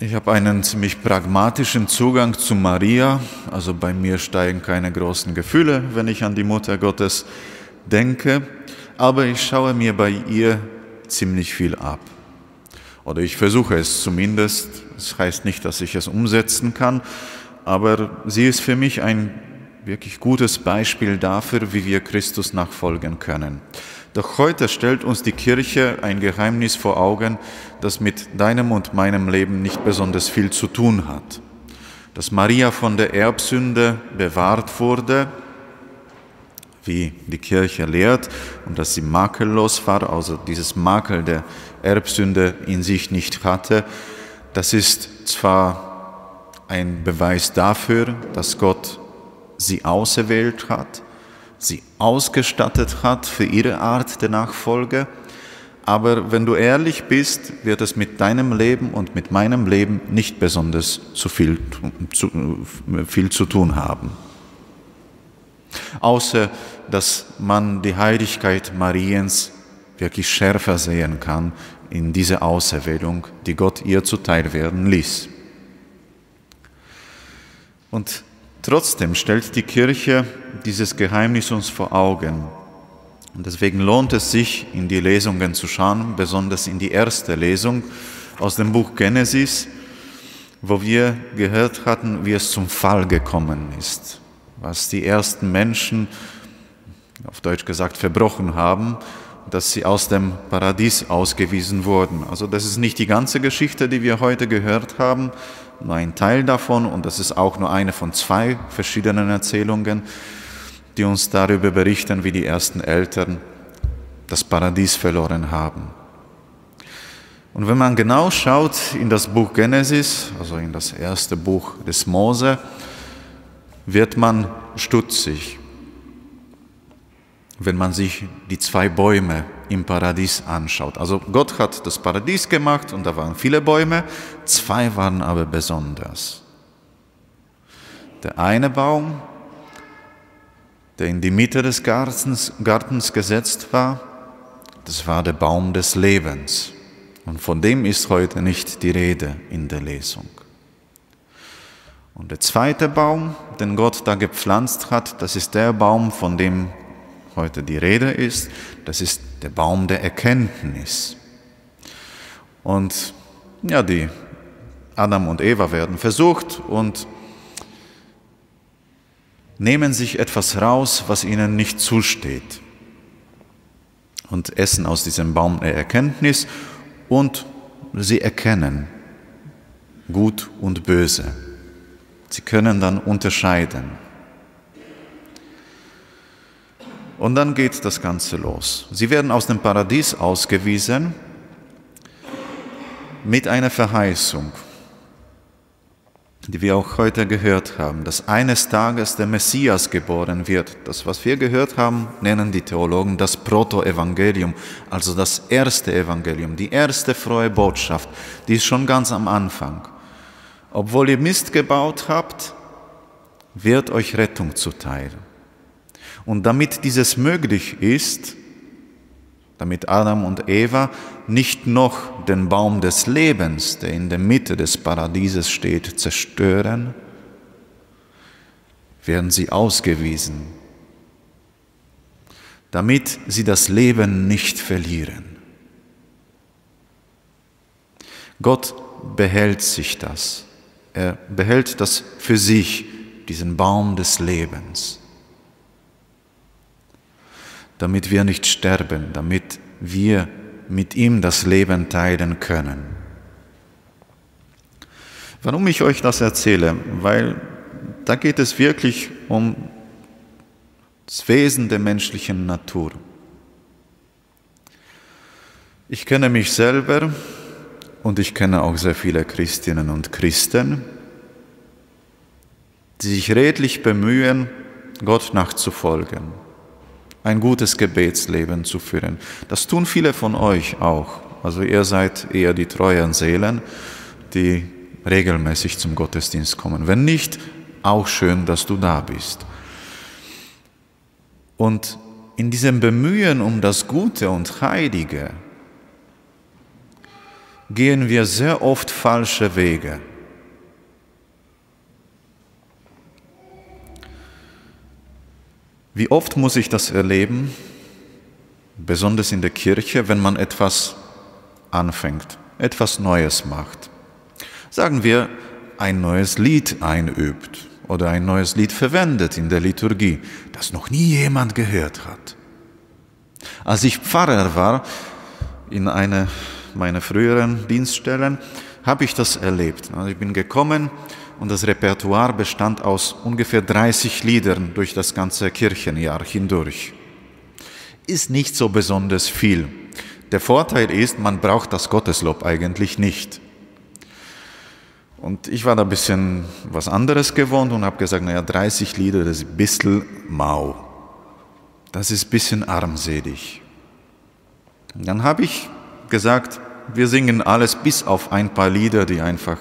Ich habe einen ziemlich pragmatischen Zugang zu Maria. Also bei mir steigen keine großen Gefühle, wenn ich an die Mutter Gottes denke. Aber ich schaue mir bei ihr ziemlich viel ab. Oder ich versuche es zumindest. Das heißt nicht, dass ich es umsetzen kann. Aber sie ist für mich ein wirklich gutes Beispiel dafür, wie wir Christus nachfolgen können. Doch heute stellt uns die Kirche ein Geheimnis vor Augen, das mit deinem und meinem Leben nicht besonders viel zu tun hat. Dass Maria von der Erbsünde bewahrt wurde, wie die Kirche lehrt, und dass sie makellos war, also dieses Makel der Erbsünde in sich nicht hatte, das ist zwar ein Beweis dafür, dass Gott sie auserwählt hat, sie ausgestattet hat für ihre Art der Nachfolge. Aber wenn du ehrlich bist, wird es mit deinem Leben und mit meinem Leben nicht besonders zu viel, zu, viel zu tun haben. Außer dass man die Heiligkeit Mariens wirklich schärfer sehen kann in dieser Auserwählung, die Gott ihr zuteil werden ließ. Und Trotzdem stellt die Kirche dieses Geheimnis uns vor Augen. Und deswegen lohnt es sich, in die Lesungen zu schauen, besonders in die erste Lesung aus dem Buch Genesis, wo wir gehört hatten, wie es zum Fall gekommen ist, was die ersten Menschen, auf Deutsch gesagt, verbrochen haben, dass sie aus dem Paradies ausgewiesen wurden. Also das ist nicht die ganze Geschichte, die wir heute gehört haben, nur ein Teil davon und das ist auch nur eine von zwei verschiedenen Erzählungen, die uns darüber berichten, wie die ersten Eltern das Paradies verloren haben. Und wenn man genau schaut in das Buch Genesis, also in das erste Buch des Mose, wird man stutzig wenn man sich die zwei Bäume im Paradies anschaut. Also Gott hat das Paradies gemacht und da waren viele Bäume, zwei waren aber besonders. Der eine Baum, der in die Mitte des Gartens, Gartens gesetzt war, das war der Baum des Lebens. Und von dem ist heute nicht die Rede in der Lesung. Und der zweite Baum, den Gott da gepflanzt hat, das ist der Baum, von dem heute die Rede ist, das ist der Baum der Erkenntnis. Und ja, die Adam und Eva werden versucht und nehmen sich etwas raus, was ihnen nicht zusteht und essen aus diesem Baum der Erkenntnis und sie erkennen gut und böse. Sie können dann unterscheiden. Und dann geht das Ganze los. Sie werden aus dem Paradies ausgewiesen mit einer Verheißung, die wir auch heute gehört haben, dass eines Tages der Messias geboren wird. Das, was wir gehört haben, nennen die Theologen das Protoevangelium, also das erste Evangelium, die erste frohe Botschaft, die ist schon ganz am Anfang. Obwohl ihr Mist gebaut habt, wird euch Rettung zuteil. Und damit dieses möglich ist, damit Adam und Eva nicht noch den Baum des Lebens, der in der Mitte des Paradieses steht, zerstören, werden sie ausgewiesen, damit sie das Leben nicht verlieren. Gott behält sich das. Er behält das für sich, diesen Baum des Lebens damit wir nicht sterben, damit wir mit ihm das Leben teilen können. Warum ich euch das erzähle? Weil da geht es wirklich um das Wesen der menschlichen Natur. Ich kenne mich selber und ich kenne auch sehr viele Christinnen und Christen, die sich redlich bemühen, Gott nachzufolgen ein gutes Gebetsleben zu führen. Das tun viele von euch auch. Also ihr seid eher die treuen Seelen, die regelmäßig zum Gottesdienst kommen. Wenn nicht, auch schön, dass du da bist. Und in diesem Bemühen um das Gute und Heilige gehen wir sehr oft falsche Wege. Wie oft muss ich das erleben, besonders in der Kirche, wenn man etwas anfängt, etwas Neues macht. Sagen wir, ein neues Lied einübt oder ein neues Lied verwendet in der Liturgie, das noch nie jemand gehört hat. Als ich Pfarrer war in einer meiner früheren Dienststellen, habe ich das erlebt. Also ich bin gekommen und das Repertoire bestand aus ungefähr 30 Liedern durch das ganze Kirchenjahr hindurch. Ist nicht so besonders viel. Der Vorteil ist, man braucht das Gotteslob eigentlich nicht. Und ich war da ein bisschen was anderes gewohnt und habe gesagt, naja, 30 Lieder, das ist ein bisschen mau. Das ist ein bisschen armselig. Und dann habe ich gesagt, wir singen alles bis auf ein paar Lieder, die einfach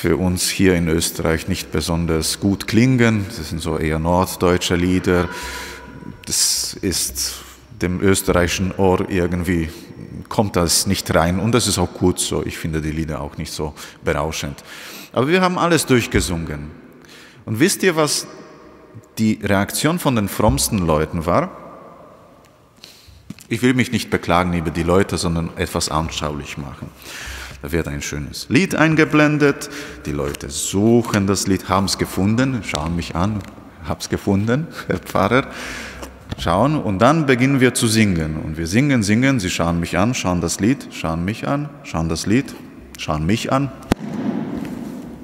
für uns hier in Österreich nicht besonders gut klingen. Das sind so eher norddeutsche Lieder. Das ist dem österreichischen Ohr irgendwie kommt das nicht rein und das ist auch gut so. Ich finde die Lieder auch nicht so berauschend. Aber wir haben alles durchgesungen. Und wisst ihr, was die Reaktion von den frommsten Leuten war? Ich will mich nicht beklagen über die Leute, sondern etwas anschaulich machen. Da wird ein schönes Lied eingeblendet, die Leute suchen das Lied, haben es gefunden, schauen mich an, hab's gefunden, Herr Pfarrer, schauen und dann beginnen wir zu singen. Und wir singen, singen, sie schauen mich an, schauen das Lied, schauen mich an, schauen das Lied, schauen mich an.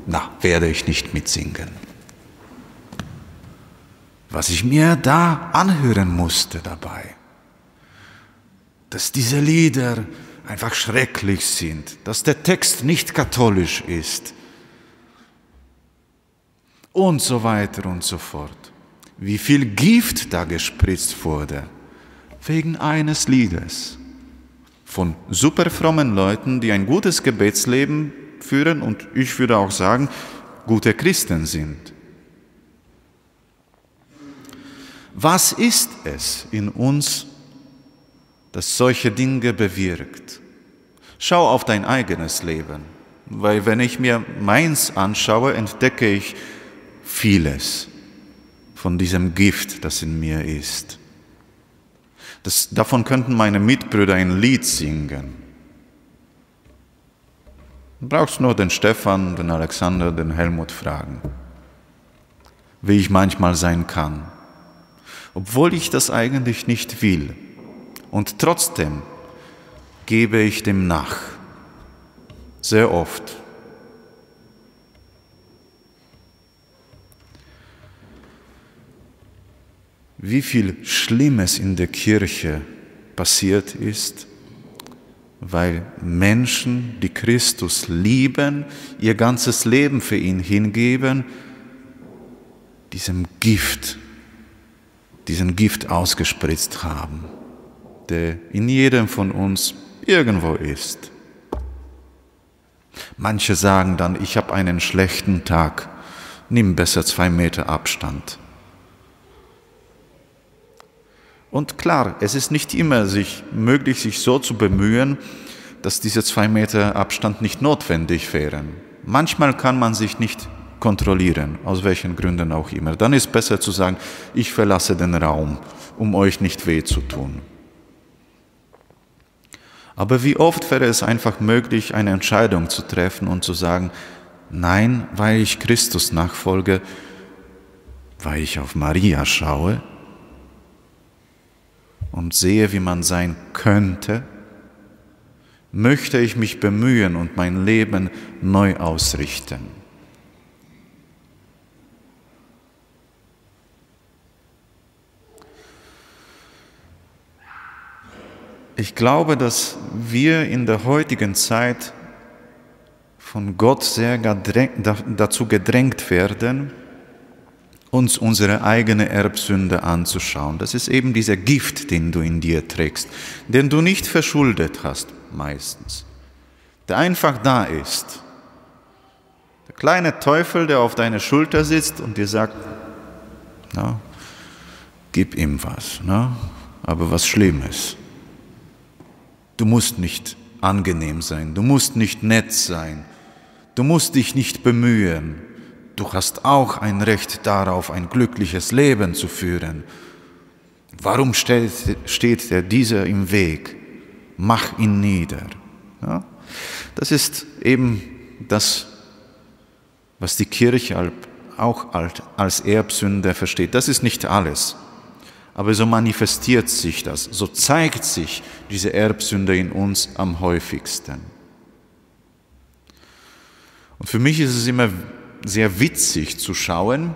Na, werde ich nicht mitsingen. Was ich mir da anhören musste dabei, dass diese Lieder einfach schrecklich sind, dass der Text nicht katholisch ist und so weiter und so fort wie viel Gift da gespritzt wurde, wegen eines Liedes von superfrommen Leuten, die ein gutes Gebetsleben führen und ich würde auch sagen, gute Christen sind. Was ist es in uns, das solche Dinge bewirkt? Schau auf dein eigenes Leben, weil wenn ich mir meins anschaue, entdecke ich vieles von diesem Gift, das in mir ist. Das, davon könnten meine Mitbrüder ein Lied singen. Du brauchst nur den Stefan, den Alexander, den Helmut fragen, wie ich manchmal sein kann, obwohl ich das eigentlich nicht will. Und trotzdem gebe ich dem nach, sehr oft. wie viel Schlimmes in der Kirche passiert ist, weil Menschen, die Christus lieben, ihr ganzes Leben für ihn hingeben, diesem Gift, diesen Gift ausgespritzt haben, der in jedem von uns irgendwo ist. Manche sagen dann, ich habe einen schlechten Tag, nimm besser zwei Meter Abstand. Und klar, es ist nicht immer sich möglich, sich so zu bemühen, dass diese zwei Meter Abstand nicht notwendig wären. Manchmal kann man sich nicht kontrollieren, aus welchen Gründen auch immer. Dann ist besser zu sagen, ich verlasse den Raum, um euch nicht weh zu tun. Aber wie oft wäre es einfach möglich, eine Entscheidung zu treffen und zu sagen, nein, weil ich Christus nachfolge, weil ich auf Maria schaue, und sehe, wie man sein könnte, möchte ich mich bemühen und mein Leben neu ausrichten. Ich glaube, dass wir in der heutigen Zeit von Gott sehr dazu gedrängt werden, uns unsere eigene Erbsünde anzuschauen. Das ist eben dieser Gift, den du in dir trägst, den du nicht verschuldet hast meistens, der einfach da ist. Der kleine Teufel, der auf deiner Schulter sitzt und dir sagt, na, gib ihm was, na, aber was Schlimmes. Du musst nicht angenehm sein, du musst nicht nett sein, du musst dich nicht bemühen, du hast auch ein Recht darauf, ein glückliches Leben zu führen. Warum steht, steht dir dieser im Weg? Mach ihn nieder. Ja? Das ist eben das, was die Kirche auch als Erbsünde versteht. Das ist nicht alles. Aber so manifestiert sich das, so zeigt sich diese Erbsünde in uns am häufigsten. Und für mich ist es immer sehr witzig zu schauen,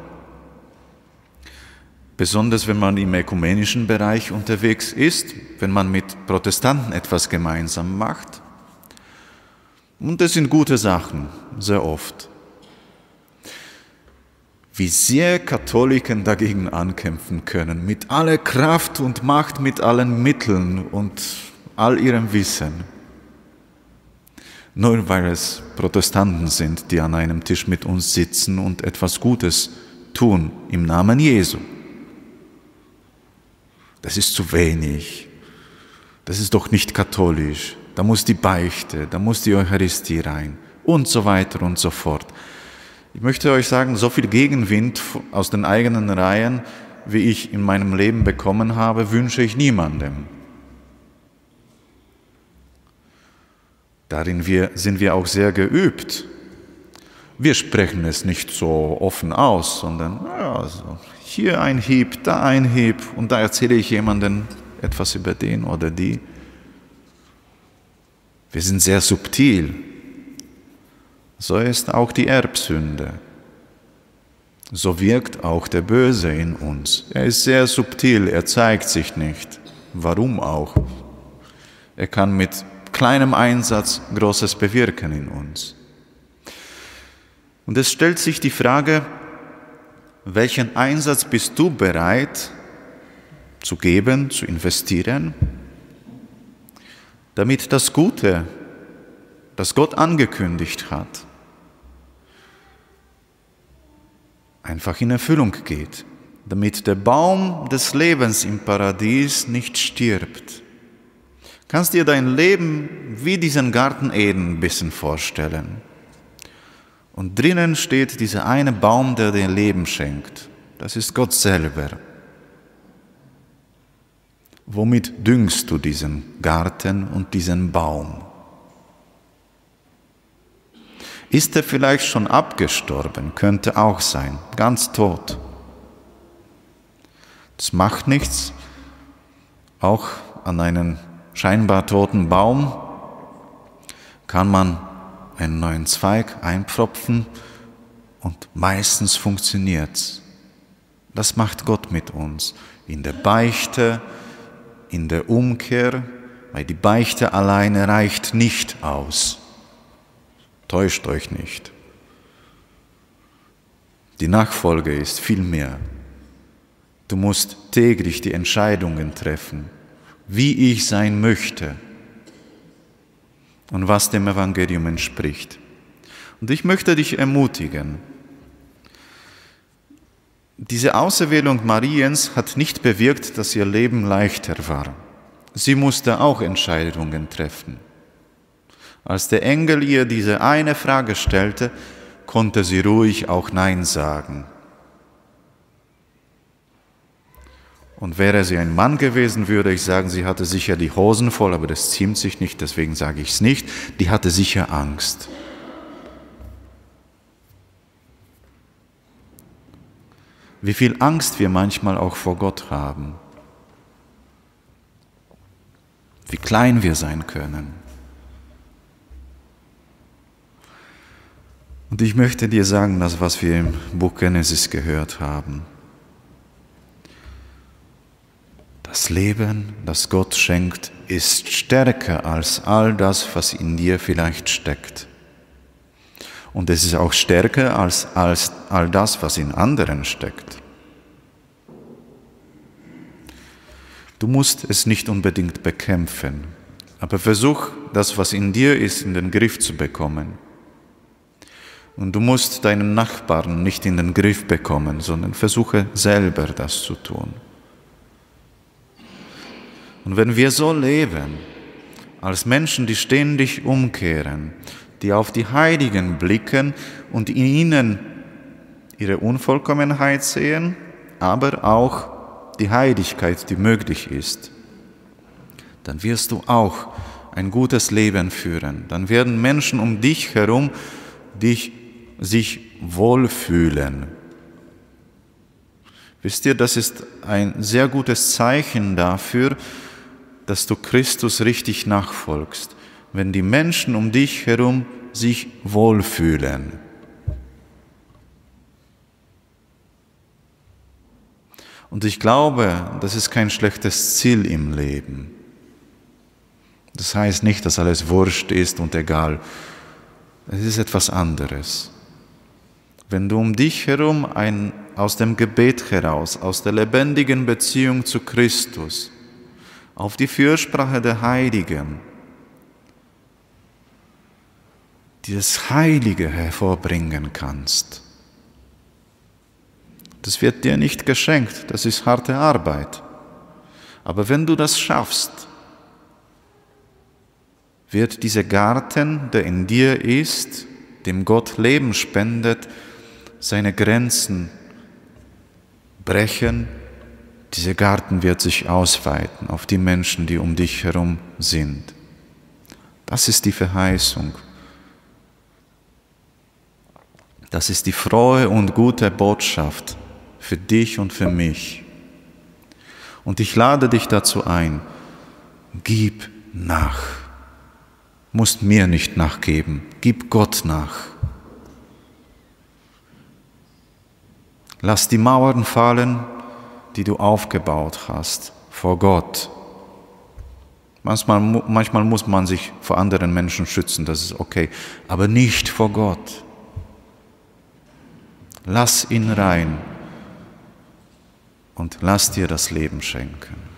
besonders wenn man im ökumenischen Bereich unterwegs ist, wenn man mit Protestanten etwas gemeinsam macht. Und das sind gute Sachen, sehr oft. Wie sehr Katholiken dagegen ankämpfen können, mit aller Kraft und Macht, mit allen Mitteln und all ihrem Wissen. Nur weil es Protestanten sind, die an einem Tisch mit uns sitzen und etwas Gutes tun im Namen Jesu. Das ist zu wenig. Das ist doch nicht katholisch da muss die Beichte, da muss die Eucharistie rein und so weiter und so fort. Ich möchte euch sagen, so viel Gegenwind aus den eigenen Reihen, wie ich in meinem Leben bekommen habe, wünsche ich niemandem. Darin wir, sind wir auch sehr geübt. Wir sprechen es nicht so offen aus, sondern ja, also hier ein Hieb, da ein Hieb und da erzähle ich jemandem etwas über den oder die. Wir sind sehr subtil. So ist auch die Erbsünde. So wirkt auch der Böse in uns. Er ist sehr subtil, er zeigt sich nicht. Warum auch? Er kann mit kleinem Einsatz Großes bewirken in uns. Und es stellt sich die Frage, welchen Einsatz bist du bereit zu geben, zu investieren? damit das Gute, das Gott angekündigt hat, einfach in Erfüllung geht, damit der Baum des Lebens im Paradies nicht stirbt. Kannst dir dein Leben wie diesen Garten Eden ein bisschen vorstellen. Und drinnen steht dieser eine Baum, der dir Leben schenkt. Das ist Gott selber. Womit düngst du diesen Garten und diesen Baum? Ist er vielleicht schon abgestorben? Könnte auch sein, ganz tot. Das macht nichts. Auch an einen scheinbar toten Baum kann man einen neuen Zweig einpfropfen und meistens funktioniert es. Das macht Gott mit uns in der Beichte, in der Umkehr, weil die Beichte alleine reicht nicht aus. Täuscht euch nicht. Die Nachfolge ist viel mehr. Du musst täglich die Entscheidungen treffen, wie ich sein möchte und was dem Evangelium entspricht. Und ich möchte dich ermutigen, diese Auserwählung Mariens hat nicht bewirkt, dass ihr Leben leichter war. Sie musste auch Entscheidungen treffen. Als der Engel ihr diese eine Frage stellte, konnte sie ruhig auch Nein sagen. Und wäre sie ein Mann gewesen, würde ich sagen, sie hatte sicher die Hosen voll, aber das ziemt sich nicht, deswegen sage ich es nicht. Die hatte sicher Angst. wie viel Angst wir manchmal auch vor Gott haben, wie klein wir sein können. Und ich möchte dir sagen, das, was wir im Buch Genesis gehört haben. Das Leben, das Gott schenkt, ist stärker als all das, was in dir vielleicht steckt. Und es ist auch stärker als, als all das, was in anderen steckt. Du musst es nicht unbedingt bekämpfen, aber versuch, das, was in dir ist, in den Griff zu bekommen. Und du musst deinen Nachbarn nicht in den Griff bekommen, sondern versuche selber das zu tun. Und wenn wir so leben, als Menschen, die ständig umkehren, die auf die Heiligen blicken und in ihnen ihre Unvollkommenheit sehen, aber auch die Heiligkeit, die möglich ist, dann wirst du auch ein gutes Leben führen. Dann werden Menschen um dich herum dich, sich wohlfühlen. Wisst ihr, das ist ein sehr gutes Zeichen dafür, dass du Christus richtig nachfolgst, wenn die Menschen um dich herum sich wohlfühlen. Und ich glaube, das ist kein schlechtes Ziel im Leben. Das heißt nicht, dass alles wurscht ist und egal. Es ist etwas anderes. Wenn du um dich herum ein, aus dem Gebet heraus, aus der lebendigen Beziehung zu Christus, auf die Fürsprache der Heiligen, dieses Heilige hervorbringen kannst, das wird dir nicht geschenkt, das ist harte Arbeit. Aber wenn du das schaffst, wird dieser Garten, der in dir ist, dem Gott Leben spendet, seine Grenzen brechen. Dieser Garten wird sich ausweiten auf die Menschen, die um dich herum sind. Das ist die Verheißung. Das ist die frohe und gute Botschaft für dich und für mich. Und ich lade dich dazu ein, gib nach musst mir nicht nachgeben, gib Gott nach. Lass die Mauern fallen, die du aufgebaut hast, vor Gott. Manchmal, manchmal muss man sich vor anderen Menschen schützen, das ist okay, aber nicht vor Gott. Lass ihn rein und lass dir das Leben schenken.